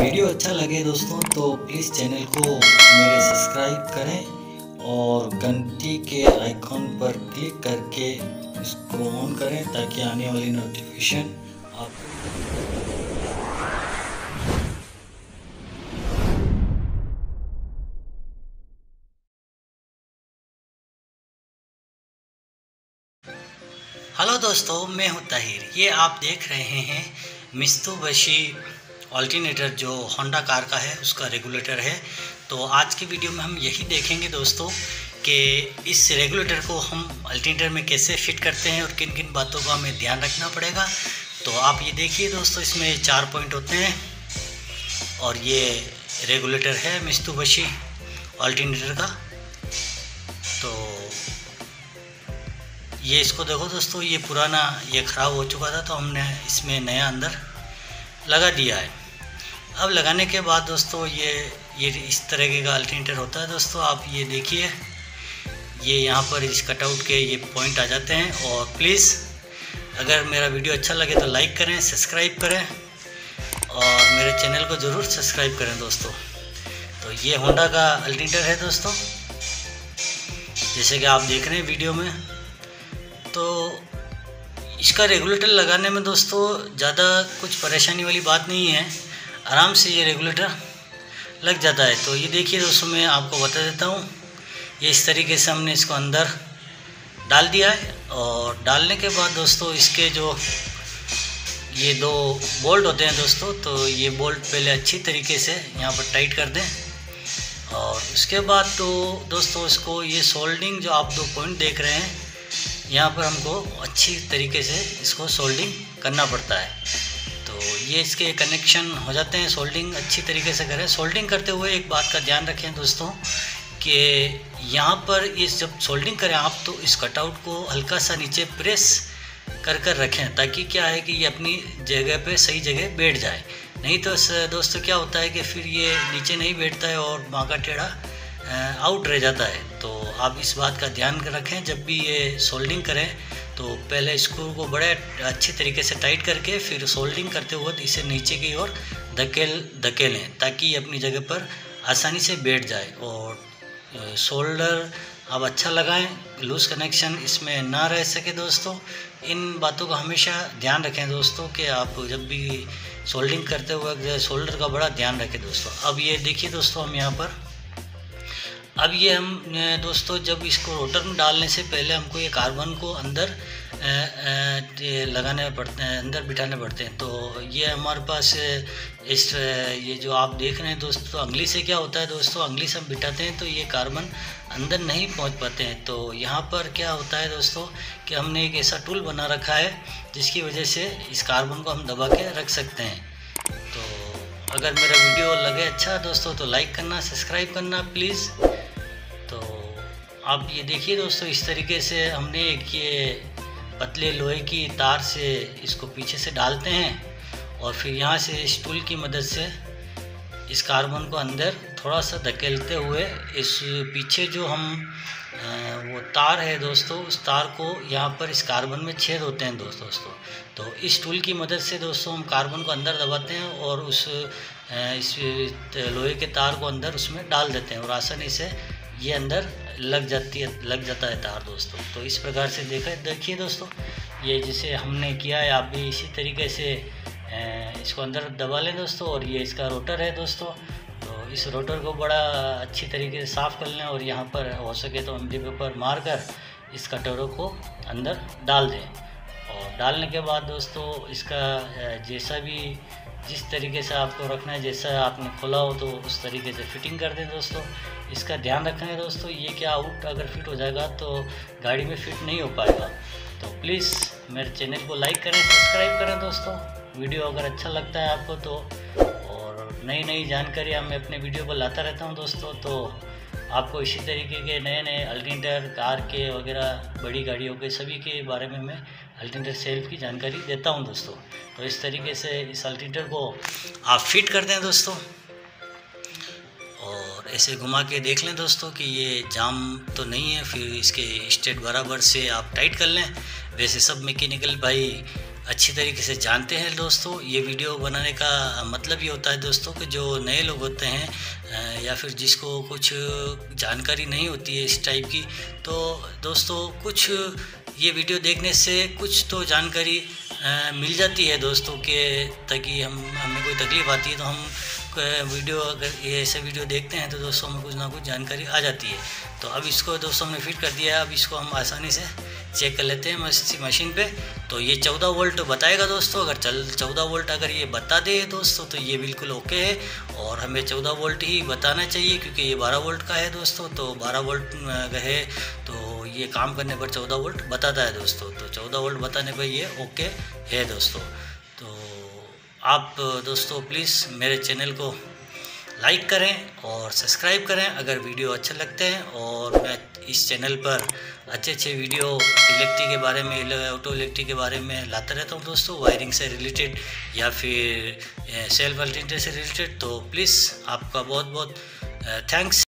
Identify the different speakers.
Speaker 1: Video अच्छा लगे दोस्तों तो प्लीज़ चैनल को मेरे सब्सक्राइब करें और घंटी के आइकॉन पर क्लिक करके इसको ऑन करें ताकि आने वाली नोटिफिकेशन आप हेलो दोस्तों, मैं हूँ ताहिर। ये आप देख रहे हैं मिस्तु बशी ऑल्टरनेटर जो होंडा कार का है, उसका रेगुलेटर है। तो आज की वीडियो में हम यही देखेंगे दोस्तों कि इस रेगुलेटर को हम अल्टरनेटर में कैसे फिट करते हैं और किन किन बातों का हमें ध्यान रखना पड़ेगा। तो आप ये देखिए दोस्तों, इसमें चार पॉइंट होते हैं और ये रेगुलेटर है मिस्तु बशी ऑल्टरनेटर का। तो ये इसको देखो दोस्तों, ये पुराना, ये ख़राब हो चुका था तो हमने इसमें नया अंदर लगा दिया है। अब लगाने के बाद दोस्तों, ये ये इस तरह का अल्टरनेटर होता है दोस्तों, आप ये देखिए। ये यहाँ पर इस कटआउट के ये पॉइंट आ जाते हैं और प्लीज़ अगर मेरा वीडियो अच्छा लगे तो लाइक करें सब्सक्राइब करें और मेरे चैनल को ज़रूर सब्सक्राइब करें दोस्तों। तो ये होंडा का अल्टरनेटर है दोस्तों। जैसे कि आप देख रहे हैं वीडियो में। तो इसका रेगुलेटर लगाने में दोस्तों, ज़्यादा कुछ परेशानी वाली बात नहीं है। आराम से ये रेगुलेटर लग जाता है। तो ये देखिए दोस्तों, मैं आपको बता देता हूँ। ये इस तरीके से हमने इसको अंदर डाल दिया है और डालने के बाद दोस्तों, इसके जो ये दो बोल्ट होते हैं दोस्तों तो ये बोल्ट पहले अच्छी तरीके से यहाँ पर टाइट कर दें। और उसके बाद तो दोस्तों, इसको ये सोल्डिंग जो आप दो पॉइंट देख रहे हैं, यहाँ पर हमको अच्छी तरीके से इसको सोल्डिंग करना पड़ता है। ये इसके कनेक्शन हो जाते हैं सोल्डिंग अच्छी तरीके से करें। सोल्डिंग करते हुए एक बात का ध्यान रखें दोस्तों, कि यहाँ पर इस जब सोल्डिंग करें आप तो इस कटआउट को हल्का सा नीचे प्रेस कर कर रखें, ताकि क्या है कि ये अपनी जगह पे सही जगह बैठ जाए। नहीं तो दोस्तों क्या होता है कि फिर ये नीचे नहीं बैठता है और बाँका टेढ़ा आउट रह जाता है। तो आप इस बात का ध्यान रखें, जब भी ये सोल्डिंग करें तो पहले स्क्रू को बड़े अच्छे तरीके से टाइट करके, फिर सोल्डिंग करते हुए इसे नीचे की ओर धकेल, धकेलें, ताकि अपनी जगह पर आसानी से बैठ जाए। और शोल्डर आप अच्छा लगाएँ, लूज कनेक्शन इसमें ना रह सके दोस्तों। इन बातों का हमेशा ध्यान रखें दोस्तों कि आप जब भी सोल्डिंग करते हुए शोल्डर का बड़ा ध्यान रखें दोस्तों। अब ये देखिए दोस्तों हम यहाँ पर अब ये हम दोस्तों, जब इसको रोटर में डालने से पहले हमको ये कार्बन को अंदर लगाने पड़ते हैं, अंदर बिठाने पड़ते हैं। तो ये हमारे पास इस ये जो आप देख रहे हैं दोस्तों, अंगली से क्या होता है दोस्तों? अंगली से हम बिठाते हैं तो ये कार्बन अंदर नहीं पहुँच पाते हैं। तो यहाँ पर क्या होता है दोस्तों कि हमने एक ऐसा टूल बना रखा है, जिसकी वजह से इस कार्बन को हम दबा के रख सकते हैं। तो अगर मेरा वीडियो लगे अच्छा दोस्तों तो लाइक करना सब्सक्राइब करना प्लीज़ आप ये देखिए दोस्तों, इस तरीके से हमने एक ये पतले लोहे की तार से इसको पीछे से डालते हैं और फिर यहाँ से स्टूल की मदद से इस कार्बन को अंदर थोड़ा सा धकेलते हुए इस पीछे जो हम वो तार है दोस्तों, उस तार को यहाँ पर इस कार्बन में छेद होते हैं दोस्तों दोस्तों। तो इस टूल की मदद से दोस्तों हम कार्बन को अंदर दबाते हैं और उस इस लोहे के तार को अंदर उसमें डाल देते हैं और आसानी से ये अंदर लग जाती है, लग जाता है तार दोस्तों। तो इस प्रकार से देखा, देखिए दोस्तों, ये जिसे हमने किया है, आप भी इसी तरीके से इसको अंदर दबा लें दोस्तों, और ये इसका रोटर है दोस्तों। तो इस रोटर को बड़ा अच्छी तरीके से साफ़ कर लें, और यहाँ पर हो सके तो एमडी पेपर मार कर इस कटोरों को अंदर डाल दें। डालने के बाद दोस्तों, इसका जैसा भी, जिस तरीके से आपको रखना है, जैसा आपने खोला हो तो उस तरीके से फिटिंग कर दें दोस्तों। इसका ध्यान रखना है दोस्तों, ये क्या आउट अगर फिट हो जाएगा तो गाड़ी में फिट नहीं हो पाएगा। तो प्लीज़ मेरे चैनल को लाइक करें सब्सक्राइब करें दोस्तों। वीडियो अगर अच्छा लगता है आपको तो और नई नई जानकारी मैं अपने वीडियो पर लाता रहता हूँ दोस्तों तो आपको इसी तरीके के नए नए अल्टरनेटर कार के वगैरह, बड़ी गाड़ियों के सभी के बारे में मैं अल्टरनेटर सेल्फ की जानकारी देता हूँ दोस्तों। तो इस तरीके से इस अल्टरनेटर को आप फिट कर दें दोस्तों। और ऐसे घुमा के देख लें दोस्तों कि ये जाम तो नहीं है, फिर इसके स्टेट बराबर से आप टाइट कर लें। वैसे सब मैकेनिकल भाई अच्छी तरीके से जानते हैं दोस्तों। ये वीडियो बनाने का मतलब ये होता है दोस्तों कि जो नए लोग होते हैं या फिर जिसको कुछ जानकारी नहीं होती है इस टाइप की तो दोस्तों कुछ ये वीडियो देखने से कुछ तो जानकारी मिल जाती है दोस्तों के, ताकि हम, हमें कोई तकलीफ़ आती है तो हम वीडियो अगर ये ऐसे वीडियो देखते हैं तो दोस्तों हमें कुछ ना कुछ जानकारी आ जाती है। तो अब इसको दोस्तों हमने फिट कर दिया है, अब इसको हम आसानी से चेक कर लेते हैं मशीन पे। तो ये चौदह वोल्ट बताएगा दोस्तों, अगर चल, चौदह वोल्ट अगर ये बता दे दोस्तों तो ये बिल्कुल ओके है। और हमें चौदह वोल्ट ही बताना चाहिए क्योंकि ये बारह वोल्ट का है दोस्तों तो बारह वोल्ट है तो ये काम करने पर चौदह वोल्ट बताता है दोस्तों। तो चौदह वोल्ट बताने पर ये ओके है दोस्तों। तो आप दोस्तों प्लीज़ मेरे चैनल को लाइक करें और सब्सक्राइब करें अगर वीडियो अच्छे लगते हैं। और मैं इस चैनल पर अच्छे अच्छे वीडियो इलेक्ट्रिक के बारे में ऑटो इलेक्ट्रिक के बारे में लाता रहता हूँ दोस्तों वायरिंग से रिलेटेड या फिर सेल्फ अल्टेंटर से रिलेटेड तो प्लीज़ आपका बहुत बहुत थैंक्स